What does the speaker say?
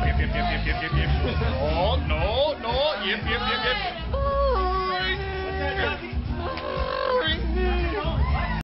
Bien. No, no, no. Bien, bien, bien.